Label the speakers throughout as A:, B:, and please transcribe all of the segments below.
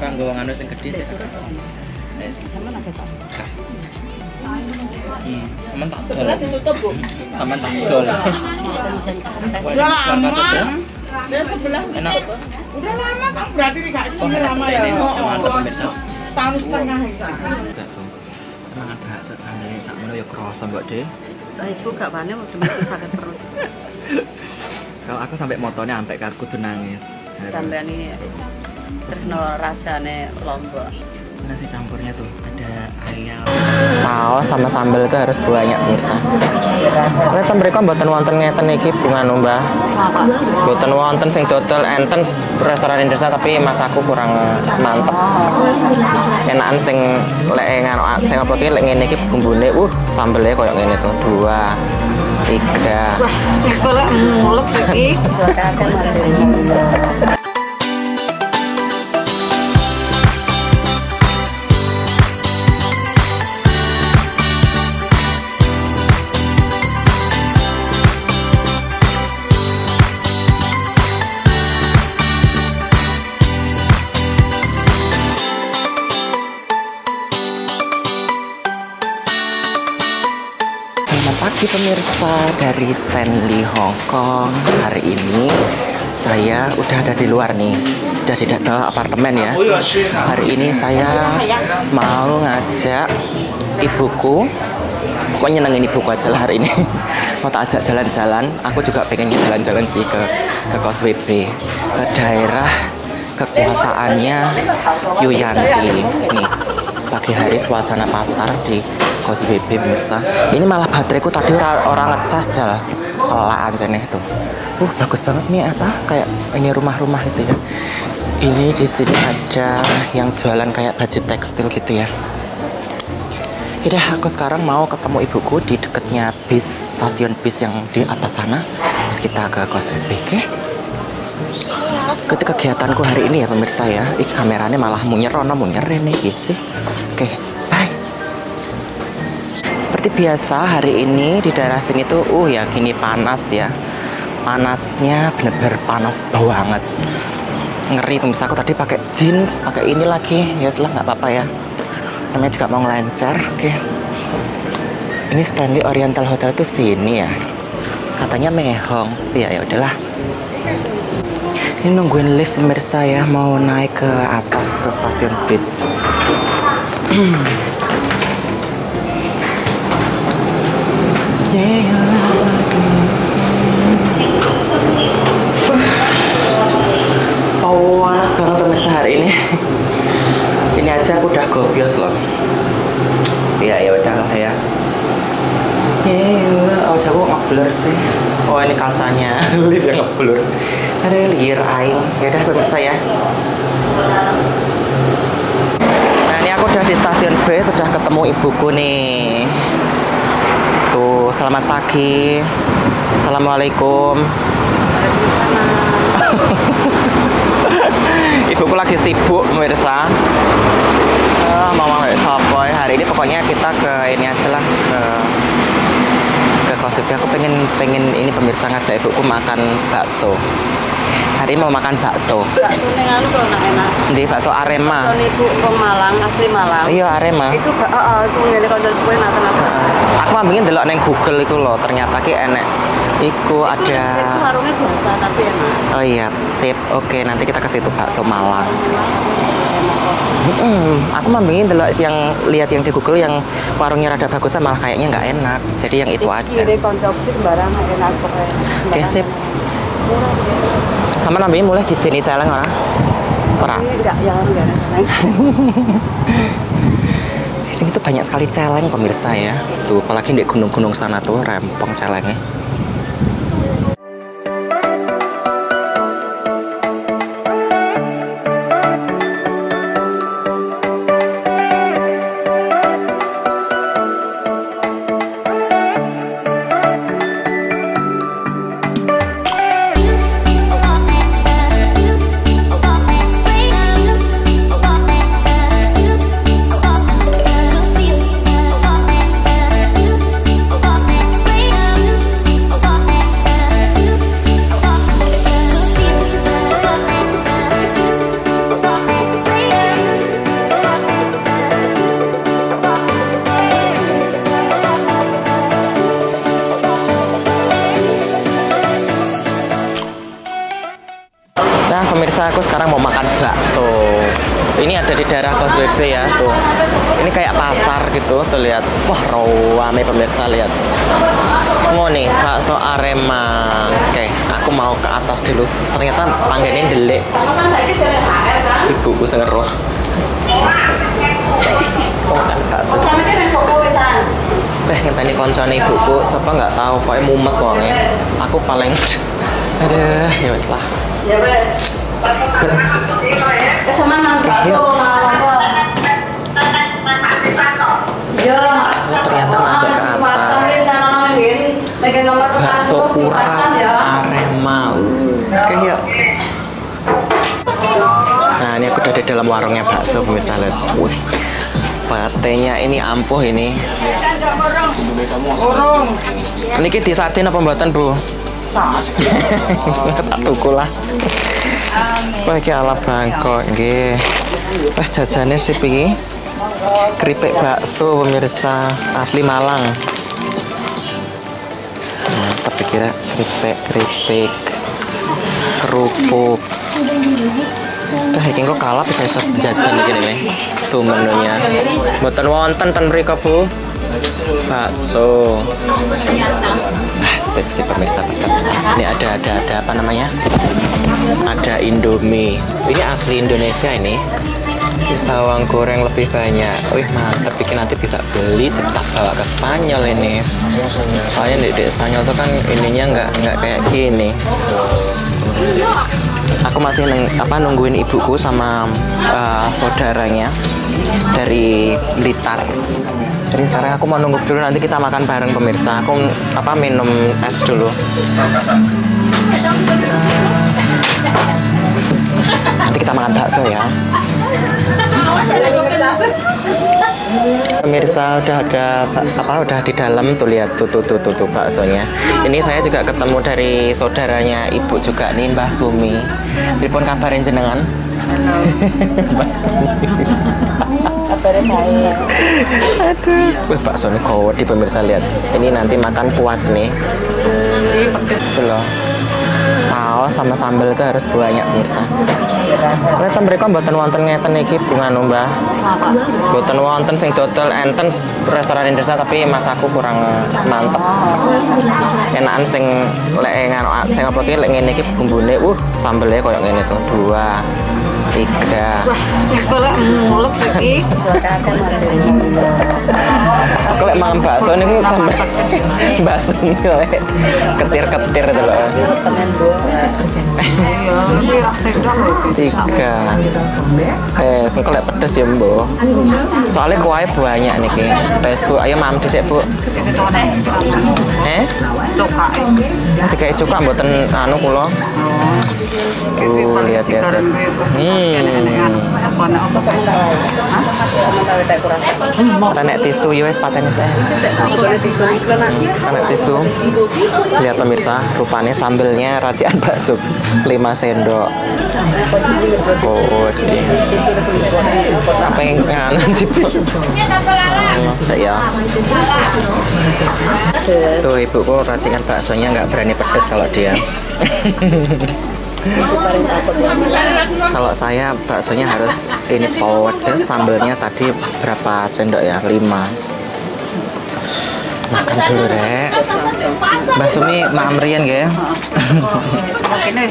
A: orang gue nganu sing gede sih.
B: Sampeyan ada tak?
A: Hmm, Saman tak dol.
C: Tutup, Bu.
A: Saman tak dol.
C: Lama.
A: Ya?
C: Dia sebelah.
A: Enak.
C: Udah lama kan berarti nggak
A: Oh,
C: sini lama ya.
A: ini
C: Oh,
A: mantap
C: oh.
A: pemirsa.
C: Setahun setengah.
A: Enggak ada sakjane sakmono ya kroso mbak De.
B: Lah ibu gak wani demi itu sakit perut.
A: Kalau aku sampai motonya sampai kudu nangis.
B: Sampean ini Tresno rajane Lombok.
A: nasi campurnya tuh ada ayam. Saus sama sambal itu harus banyak pemirsa Lihat mereka mboten wonten ngeten iki bunga mbah mboten wonten sing dodol enten restoran Indonesia tapi mas aku kurang mantep. Enakan sing lek ngano sing apa iki lek ngene iki bumbune uh sambelnya koyo ngene tuh. Dua tiga.
B: Kalau mulut iki
A: pemirsa dari Stanley Hong Kong. Hari ini saya udah ada di luar nih, udah tidak ke apartemen ya. Hari ini saya mau ngajak ibuku, pokoknya nyenengin ibuku aja lah hari ini. Mau tak ajak jalan-jalan, aku juga pengen jalan-jalan sih ke ke Causeway Bay, ke daerah kekuasaannya Yuyanti. Nih, pagi hari suasana pasar di Causeway Bay pemirsa. Ini malah bateraiku tadi orang orang ngecas aja lah. Pelaan sana itu. Uh, bagus banget nih apa? Kayak ini rumah-rumah itu ya. Ini di sini ada yang jualan kayak baju tekstil gitu ya. Yaudah, aku sekarang mau ketemu ibuku di deketnya bis, stasiun bis yang di atas sana. Terus kita ke Bay, oke? Ketika kegiatanku hari ini ya pemirsa ya, iki kameranya malah munyer ono munyer ini gitu sih. Oke, bye. Seperti biasa hari ini di daerah sini tuh, uh ya gini panas ya. Panasnya bener-bener panas banget. Ngeri pemirsa aku tadi pakai jeans, pakai ini lagi. Ya setelah nggak apa-apa ya. Namanya juga mau ngelancar, oke. Ini Stanley Oriental Hotel tuh sini ya. Katanya mehong, ya ya udahlah. Ini nungguin lift pemirsa ya mau naik ke atas ke stasiun bis. Oh, panas banget pemirsa hari ini. ini aja aku udah gobios loh. Iya ya udah lah ya. Yeah, oh aku ngeblur sih. Oh ini kansanya lift yang ngeblur. Ada liar aing. Ya udah pemirsa ya. Nah ini aku udah di stasiun B, sudah ketemu ibuku nih. Selamat pagi. Assalamualaikum. Ibuku lagi sibuk pemirsa. Eh, mau mau sopoy hari ini pokoknya kita ke ini aja lah ke ke Kosip aku pengen pengen ini pemirsa ngajak ibuku makan bakso hari mau makan bakso
B: bakso ning anu kalau nak enak.
A: di bakso Arema
B: Bakso niku wong Malang, asli Malang.
A: iya Arema
B: Itu heeh, iku ngene kanca kowe nak tenan
A: aku ambingin delok neng Google itu loh ternyata ki enek iku
B: Itu
A: ada
B: warungnya biasa tapi enak.
A: oh iya sip oke nanti kita ke situ bakso Malang Mm-mm. aku mambingin delok yang lihat yang di Google yang warungnya rada bagus malah kayaknya nggak enak jadi yang itu aja
B: Ini kanca iki sembarang enak pokoknya.
A: Oke, sip.
B: Murah
A: sama nambingin mulai di sini celeng ora ora.
B: Ini enggak yang enggak ada celeng.
A: di sini tuh banyak sekali celeng pemirsa ya. Tuh apalagi di gunung-gunung sana tuh rempong celengnya Pemirsa, aku sekarang mau makan bakso. Ini ada di daerah Causeway ya, tuh. Ini kayak pasar gitu, tuh lihat. Wah, rame pemirsa lihat. Mau nih, bakso Arema. Oke, aku mau ke atas dulu. Ternyata panggilannya delik. Ibuku sengeruh. Oh, kan bakso. Eh, ngenteni koncone ibuku, siapa nggak tahu, pokoknya mumet wonge. Aku paling Aduh, ya wes lah.
B: Ya wes. Sama nang bakso nang Ya,
A: ternyata masuk ke atas. Bakso kurang Arema. Oke, yuk. Nah, ini aku udah di dalam warungnya bakso pemirsa lihat. Wih. Patenya ini ampuh ini. Niki disatin apa mboten, Bu? tak tuku lah. Wah, iki ala Bangkok nggih. Wah, jajane sih iki. Keripik bakso pemirsa asli Malang. Mantap kira keripik keripik kerupuk. Eh, iki kok kalah bisa bisa jajan iki nih. Tuh menunya. Mboten wonten ten mriko, Bu. Bakso. Ah, sip sip pemirsa pesan. Ini ada ada ada apa namanya? Ada Indomie. Ini asli Indonesia ini. Bawang goreng lebih banyak. Wih mantap, bikin nanti bisa beli tetap bawa ke Spanyol ini. Soalnya di, di Spanyol tuh kan ininya nggak nggak kayak gini. Aku masih neng, apa nungguin ibuku sama eh, saudaranya dari Blitar. Jadi sekarang aku mau nunggu dulu nanti kita makan bareng pemirsa. Aku apa minum es dulu. Nanti kita makan bakso ya. Pemirsa udah ada apa udah di dalam tuh lihat tuh tuh tuh tuh, tuh baksonya. Ini saya juga ketemu dari saudaranya ibu juga nih Mbah Sumi. Pripun kabarin jenengan?
B: Kabarnya baik.
A: Aduh. Wih bakso ini di pemirsa lihat. Ini nanti makan puas nih. Tuh loh. Sama sambal itu harus banyak pemirsa. Lihat mereka mboten wonten ngeten iki bunga Mbah. Mboten wonten sing dodol enten restoran Indonesia tapi masaku kurang mantep. Enakan sing lek ngano sing apa ki lek ngene iki bumbune uh sambelnya koyo ngene tuh. Dua, tiga,
B: Kalau mulut
A: Aku lek mangan bakso niku sampe bakso ini lek ketir-ketir itu loh. Tiga. Eh, sing lek pedes ya, Mbok. Soalnya kuahnya banyak niki. Tes, Bu. Ayo mam dhisik, Bu. Eh?
B: coba.
A: Dikai cuka mboten anu kula. Tuh, lihat lihat. Panek tisu ya wes patene saya. Panek tisu. Lihat pemirsa, rupanya sambelnya racikan bakso 5 sendok. Oh. Apa yang Saya. Tuh ibuku racikan baksonya nggak berani pedes kalau dia. Kalau saya baksonya harus ini pedes, sambelnya tadi berapa sendok ya? 5 Makan dulu, Rek. Mbak Sumi ya.
B: Ini.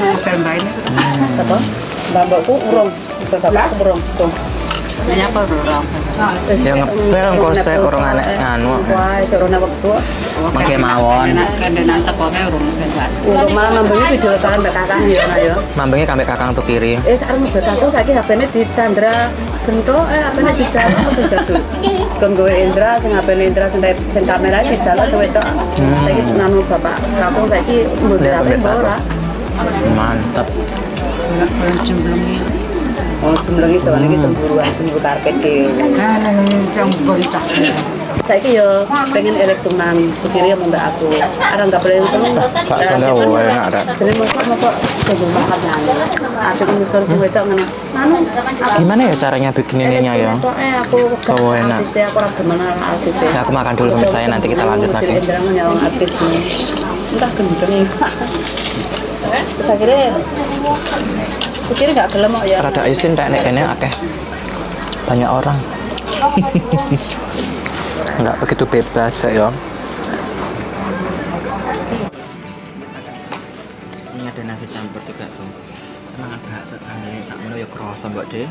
B: Siapa? Bapakku urung. Bapakku urung. Tuh. Ini apa urung?
A: Ya ngepel sik urung anek nganu.
B: Wah, serona waktu.
A: Mangke mawon.
B: Urung malah nambahnya video kalian mbak kakak ya, ayo.
A: Mambengnya kambek kakang tuh kiri.
B: Eh, sekarang mbak kakak saiki HP-ne di Chandra Gento, eh HP-ne di Jalo apa jatuh? Genggowe Indra, sing HP-ne Indra sing sing kamera di Jalo sing wedok. Saiki nanu bapak kakung saiki mbok
A: Lihat
B: HP
A: pemirsa.
B: ora.
A: Mantap.
B: Jawane iki cemburuan, cemburu karpet dhewe. Saiki yo pengen elek tunan, pikir ya mbak aku. Arang gak boleh untung.
A: Bakso ndak enak, Rek.
B: Jadi masuk masuk sebelum makan nyanyi. Ada yang mesti sing wedok ngono. Anu, aku
A: Gimana ya caranya bikin ininya ya?
B: Eh aku
A: Oh, enak.
B: Artis aku ora gimana artis.
A: Ya, aku makan dulu pemirsa ya, nanti kita lanjut lagi.
B: Entah gendeng. Terus akhirnya Pikir nggak gelem kok ya.
A: Rada isin tak nek kene akeh. Banyak orang. Enggak begitu bebas ya. Ini ada nasi campur juga tuh. Emang ada sambelnya sakmono ya kroso mbak deh.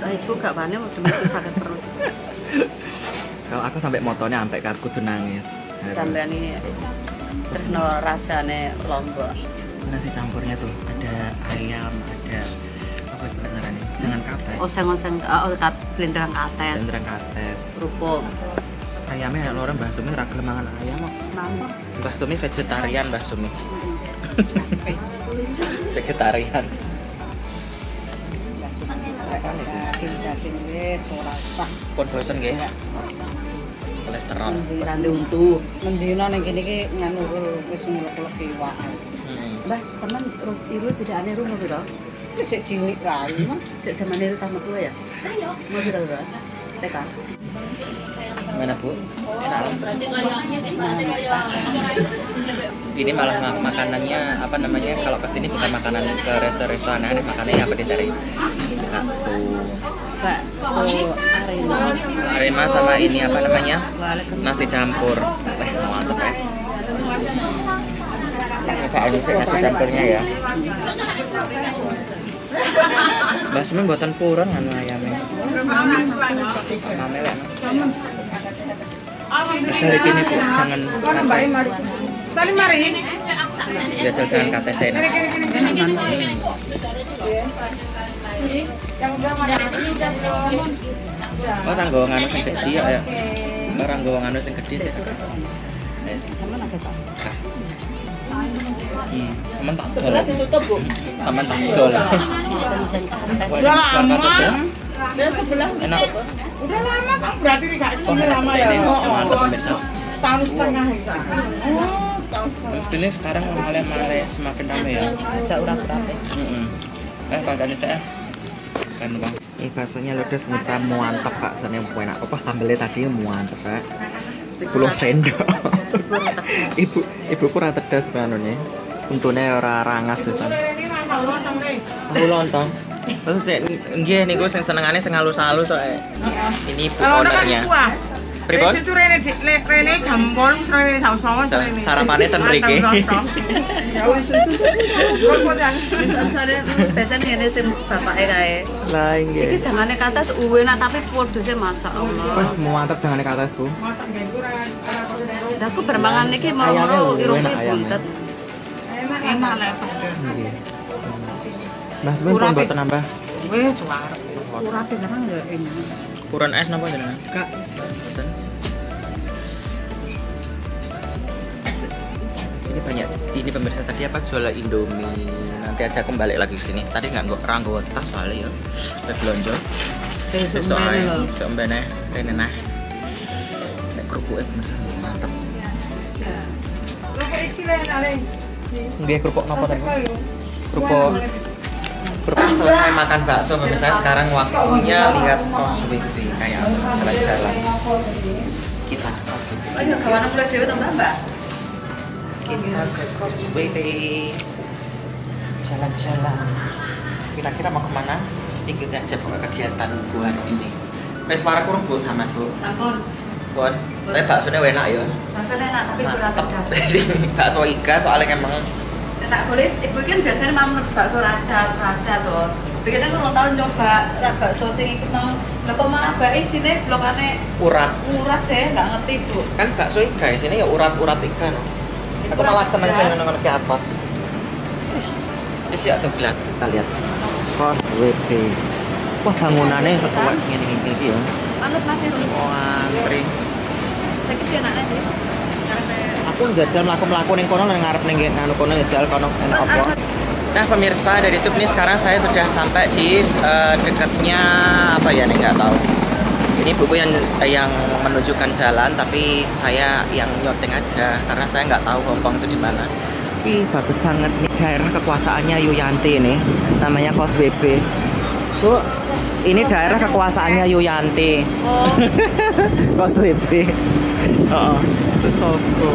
B: Lah iku gak wani demi iku sakit perut.
A: Kalau aku sampai motonya sampai aku tuh nangis.
B: Sampean ini terkenal rajane Lombok.
A: Nasi campurnya tuh ada ayam, ada apa itu namanya? Jangan kates.
B: Oseng-oseng oh kat blenderang kates.
A: Blenderang kates.
B: Kerupuk.
A: Ayamnya ada orang Mbah Sumi ra gelem mangan ayam kok. Mbah Sumi vegetarian Mbah Sumi. vegetarian. Pun bosen nggih. Kolesterol.
B: Ranti untu. Mendina ning kene iki nganu wis mulek-mulek iwak. Mbah, sampean iru jedakane rumah piro? Wis sik cilik kae mah. Sik zaman itu tamu tua ya? Iya. Mau piro, Mbak? TK.
A: Mana Bu? Enak. Ini malah mak- makanannya apa namanya? Kalau ke sini bukan makanan ke restoran-restoran aneh, makanannya apa dicari? Bakso.
B: Bakso arena.
A: Arema sama ini apa namanya? Nasi campur. Eh, mantep ya. Pak campurnya ya. Mbak Sumi buatan purun anu ayamnya. Mamel ya. Asal ini jangan kates.
C: Saling mari.
A: Jajal jangan kates ya.
C: mana?
A: Oh, nganu sing ya. ya. Orang gawa nganu sing gede. ya. Saman tak dol.
B: Ditutup, Bu.
A: Saman tak dol.
B: Oseng-oseng kates.
C: Udah lama.
A: Ya.
C: Dia sebelah.
A: Enak.
C: Udah lama kan berarti kak
A: Oh,
C: sini lama ya.
A: ini
C: Oh,
A: mantap
C: oh.
A: pemirsa.
C: Setahun setengah ya. Oh, setengah.
A: Sekarang malah-malah semakin ramai ya.
B: Ada.
A: Mm-mm. Eh, kalau tadi teh kan bang. Ini baksonya ludes pemirsa mantap pak, sana enak. Apa sambelnya tadi mantap pak. 10 sendok. ibu, ibu kurang tedas nih. Untungnya ora rangas ya
C: sampai.
A: Aku lontong. Terus cek nggih niku sing senengane sing halus-halus soalnya. Ini ibu
C: kan
A: ownernya. Pripun?
C: Rene di- Rene jam 8 Rene jam 9
A: Sa-
C: Rene.
A: sarapannya ten mriki.
C: Ya wis susu.
B: Biasanya ini sih bapaknya kayak
A: Lah
B: Iki
A: nggih.
B: jangane katas uwe nah tapi produsnya masak Allah.
A: Wah, mantap jangan ke atas, Bu.
C: masak ora ora
B: aku bermangan iki moro-moro
A: Ayamnya
B: irung
A: enak ayamnya.
B: buntet.
C: Enak lah pedes.
A: Mbah Semen pun mboten nambah.
C: Wis warek. Ora beneran ya ini.
A: Es napa jenengan?
C: Kak,
A: Sini banyak ini pemirsa tadi apa jualan Indomie. Nanti aja kembali lagi ke sini. Tadi nggak nggak orang gue tas soalnya ya. Udah belanja. Besok aja. Besok mbene rene nah. Nek kerupuk eh pemirsa
C: ale.
A: Nggih kerupuk napa tadi? Kerupuk kerupuk selesai makan bakso pemirsa sekarang waktunya lihat Coswiki kayak jalan-jalan. Kita ke Coswiki.
B: Ayo kawan mulai dhewe to Mbak.
A: Kita ke Coswiki jalan-jalan. Kira-kira mau ke mana? Ikuti aja pokoknya kegiatan gua hari ini. Wes para kurung bu sama bu.
B: Sampun.
A: Buat, tapi baksonya enak ya.
B: Rasanya enak tapi kurang pedas.
A: bakso iga soalnya emang
B: Saya tak boleh, ibu kan biasanya mau bakso raja, raja tuh. Begitu aku ulang tahun coba bakso sing ikut mau. Lah kok malah mbak sini blokane
A: urat.
B: urat saya nggak ngerti bu.
A: Kan bakso iga sini ya urat-urat ikan. Aku malah seneng seneng nongol ke atas. Ini sih tuh lihat kita lihat. Kos WP. Wah bangunannya sekuat gini gini gini ya.
B: Manut masih
A: Wah antri.
B: kira anaknya deh. Karena
A: Aku jajal melaku melaku neng kono neng ngarep neng anu kono jajal kono apa. Nah pemirsa dari YouTube nih sekarang saya sudah sampai di eh, dekatnya apa ya nih nggak tahu. Ini buku yang yang menunjukkan jalan tapi saya yang nyoteng aja karena saya nggak tahu Hongkong itu di mana. Wih bagus banget nih daerah kekuasaannya Yuyanti ini namanya Kos WB. Bu, ini daerah kekuasaannya Yuyanti.
B: oh
A: Kos WB. Oh, sopo.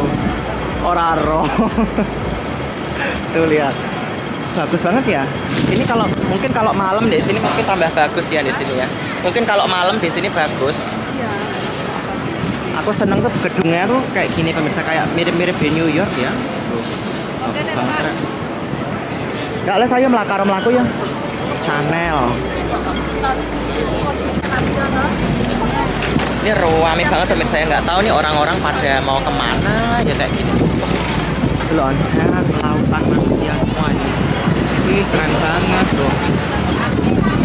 A: Ora roh. Tuh lihat. bagus banget ya. Ini kalau mungkin kalau malam di sini mungkin tambah bagus ya di sini ya. Mungkin kalau malam di sini bagus. Aku seneng tuh gedungnya tuh kayak gini pemirsa kayak mirip-mirip di New York ya. Tuh, banget. Gak les saya melakar melaku ya. Chanel. Ini rame banget pemirsa ya nggak tahu nih orang-orang pada mau ke mana ya kayak gini. Loncat lautan manusia semuanya. Wih keren banget loh.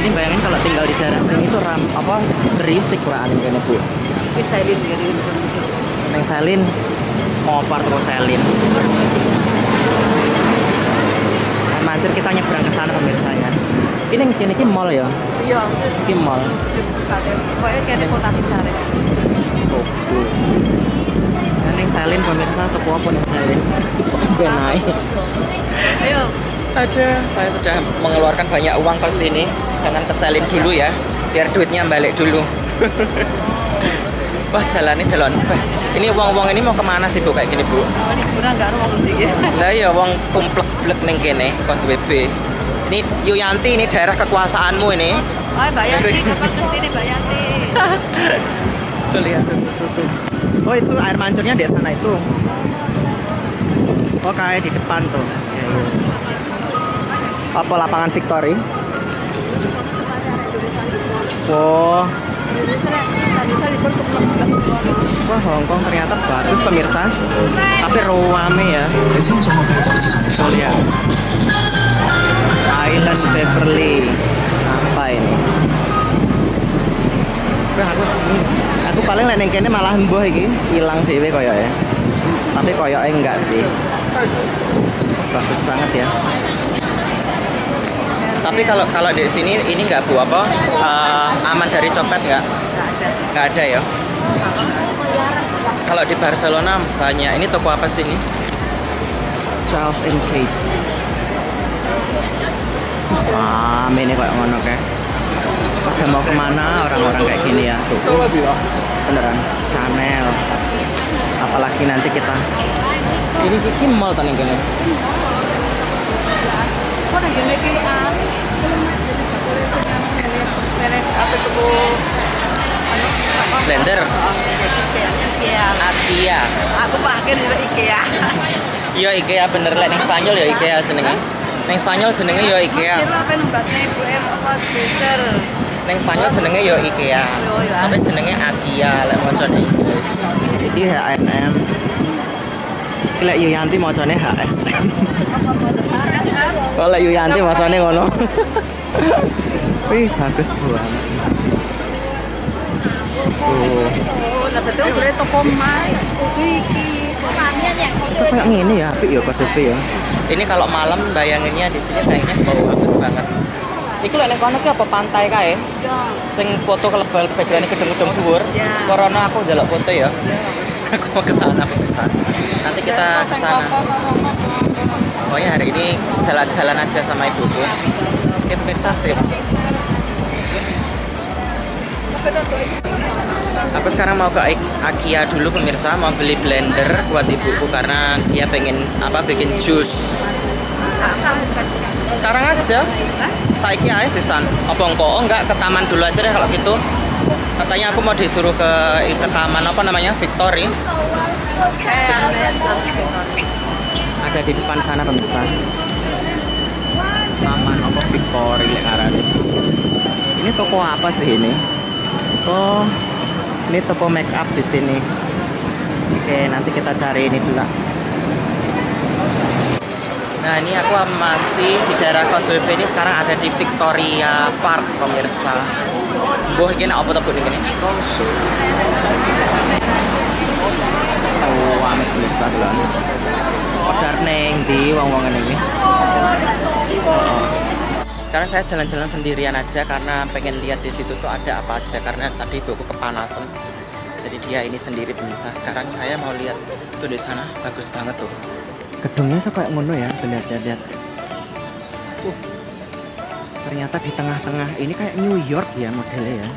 A: Ini bayangin kalau tinggal di daerah sini tuh ram apa berisik lah kayaknya bu.
B: Bisa ini jadi
A: Neng Selin mau apa tuh Selin. Mancur kita nyebrang ke sana pemirsanya. Ini ini ini mall ya.
B: Iya,
A: Ini mall.
B: pokoknya kayak kota besar ya.
A: Nah, Neng Selin pemirsa toko apa Neng Selin? Sampai naik.
B: Ayo,
A: Ada, saya sudah mengeluarkan banyak uang ke sini. Jangan keselin dulu ya, biar duitnya balik dulu. Wah, jalannya jalan. Ini uang-uang ini mau ke mana sih bu kayak gini bu?
B: ini kurang nggak ruang tinggi.
A: Lah ya uang kumplek blek neng kene kos BB. Ini Yuyanti ini daerah kekuasaanmu ini.
B: Oh, Mbak Yanti, kapan ke sini Mbak Yanti?
A: Tuh lihat tuh, tuh, tuh. Oh itu air mancurnya di sana itu. Oh kayak di depan tuh. Apa lapangan Victory? Wah, Hongkong ternyata bagus pemirsa. Tapi rame ya. Tuh ya. Island Beverly. Apa ini? Wah, aku aku paling lek kene malah mbuh iki ilang dhewe koyok ya. Tapi koyoknya enggak sih. Bagus banget ya. Tapi kalau kalau di sini ini enggak bu apa eh, aman dari copet enggak?
B: Nggak ada.
A: Enggak ada ya. Kalau di Barcelona banyak. Ini toko apa sih ini? Charles and Kate. Wah, ini kayak ngono kayak. Pada mau ke mana orang-orang kayak gini ya? Tuh, beneran Chanel. Apalagi nanti kita ini ini mall tadi
B: ki an? Beres apa?
A: Blender,
B: Ikea.
A: Akia.
B: Aku pakai di Ikea.
A: Iya IKEA bener lah ning Spanyol ya IKEA jenenge. Ning Spanyol jenenge ya IKEA.
B: Sir apa numbasnya ibu em apa Caesar?
A: Ning Spanyol jenenge ya IKEA.
B: Ya.
A: Tapi jenenge Akia lek macane Inggris. Iki H&M. Iki lek Yuyanti macane HSM. Kalau Yuyanti macane ngono. Wih, bagus banget. Tuh.
B: Oh, lah betul toko mai. Kudu iki.
A: Bisa kayak gini ya, apik ya konsepnya ya. Ini kalau malam bayanginnya di sini kayaknya bau bagus banget. Iku lek kono ki apa pantai kae?
B: Ya.
A: Sing foto kelebal background gedung-gedung dhuwur.
B: Ya.
A: Corona aku njaluk foto ya. Aku mau ke sana, aku ke sana. Nanti kita ke sana. Pokoknya hari ini jalan-jalan aja sama ibuku. Oke, pemirsa sip. Aku sekarang mau ke Akia dulu pemirsa, mau beli blender buat ibuku karena dia pengen apa bikin jus. Sekarang aja. Saiki aja sisan. Apa enggak ke taman dulu aja deh kalau gitu. Katanya aku mau disuruh ke ke taman apa namanya? Victory. Ada di depan sana pemirsa. Taman apa Victory ngarane. Ini toko apa sih ini? Oh, ini toko make up di sini. Oke, nanti kita cari ini dulu. Nah, ini aku masih di daerah Bay ini sekarang ada di Victoria Park, pemirsa. Boh, ini apa tuh ini? Oh, ame pemirsa dulu. Order neng di wong-wong ini. Sekarang saya jalan-jalan sendirian aja karena pengen lihat di situ tuh ada apa aja karena tadi ibuku kepanasan. Jadi dia ini sendiri pemirsa. Sekarang saya mau lihat tuh di sana bagus banget tuh. Gedungnya kayak ngono ya, lihat lihat lihat. Uh, ternyata di tengah-tengah ini kayak New York ya modelnya ya.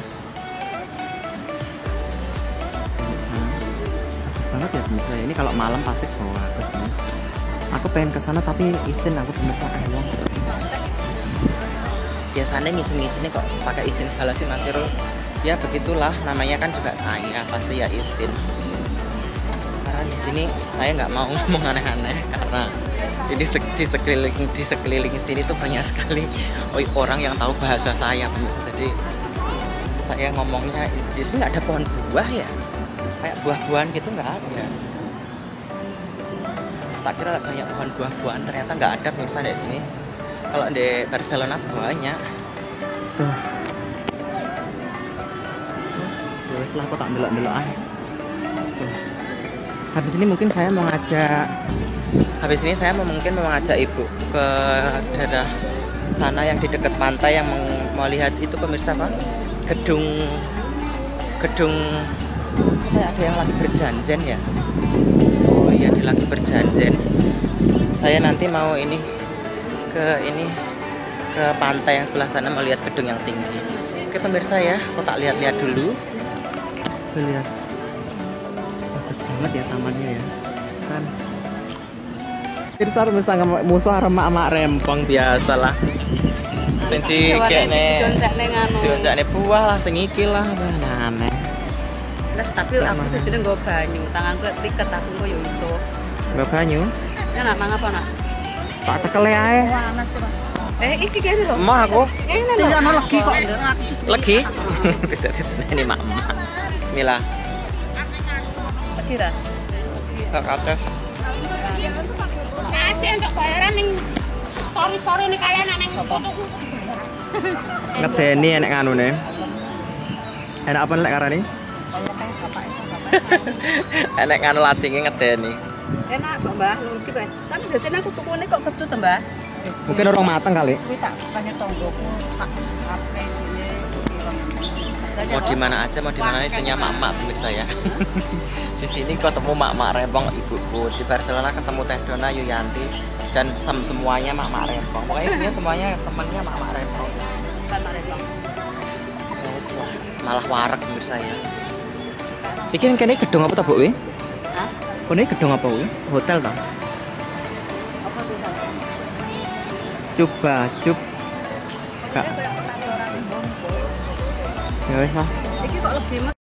A: Bagus banget ya. Ini kalau malam pasti bagus nih. Aku pengen ke sana tapi izin aku pemirsa kayak wong. biasanya ngisi-ngisi kok pakai izin segala sih Mas Irul ya begitulah namanya kan juga saya pasti ya izin di sini saya nggak mau ngomong aneh-aneh karena ini di sekeliling di sekeliling sini tuh banyak sekali orang yang tahu bahasa saya pemirsa jadi saya ngomongnya di sini nggak ada pohon buah ya? Kayak buah-buahan gitu nggak ada. Tak kira banyak pohon buah-buahan ternyata nggak ada pemirsa di sini kalau di Barcelona banyak. Tuh. Ya wes lah aku tak belok-belok aja habis ini mungkin saya mau ngajak habis ini saya mau mungkin mau ngajak ibu ke daerah sana yang di dekat pantai yang mau, lihat itu pemirsa pak. Gedung gedung kayak ada yang lagi berjanjian ya? Oh iya dia lagi berjanjian. Saya nanti mau ini ke ini ke pantai yang sebelah sana mau lihat gedung yang tinggi. Oke pemirsa ya aku tak lihat-lihat dulu. Lihat banget ya tamannya ya. Kan. Irsar musuh musuh remak mak rempong biasa lah sing dikene
B: Dioncekne nganu.
A: dioncekne buah lah sing iki lah. Nah, aneh.
B: Lah tapi aku sujune nggo banyu, tanganku lek tiket aku kok yo iso.
A: Mbak banyu?
B: Enak nang apa nak?
A: tak cekele ae.
B: Eh iki kene lho.
A: emah aku.
B: Ini lho. Ono legi kok.
A: Lagi. Tidak diseneni mak emak Bismillah
B: Legi ra.
A: tak kata
C: Kasih untuk bayaran ning story-story nih kalian nang tuku.
A: ngedeni enek nganune enak apa nek karani enek nganu ladinge ngedeni
B: Enak kok Mbah, iki bae. Tapi biasanya aku tukune kok kecut to, Mbah.
A: mungkin orang matang kali
B: Kuwi tak banyak tonggoku sak HP sini.
A: Mau di mana aja mau di mana isinya mak-mak pemirsa ya di sini ketemu mak-mak rempong ibuku di Barcelona ketemu Teh Dona Yuyanti dan sem semuanya mak-mak rempong pokoknya isinya semuanya temannya mak-mak rempong
B: Bang.
A: Guys, wah, malah warak pemirsa ya Iki yang kene gedung apa ta, Bu?
B: Hah?
A: Kene gedung apa, wi? Hotel?
B: Apa tuh? Bang?
A: Coba, cub. Kak,
B: Kayak orang-orang
A: ya wes lah.
B: Iki kok lebih